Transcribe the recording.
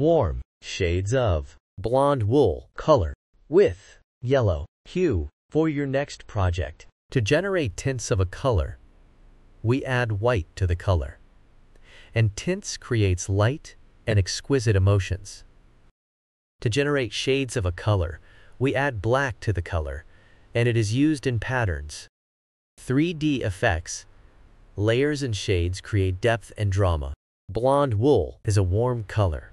warm shades of blonde wool color with yellow hue for your next project. To generate tints of a color, we add white to the color. And tints creates light and exquisite emotions. To generate shades of a color, we add black to the color, and it is used in patterns. 3D effects, layers and shades create depth and drama. Blonde wool is a warm color,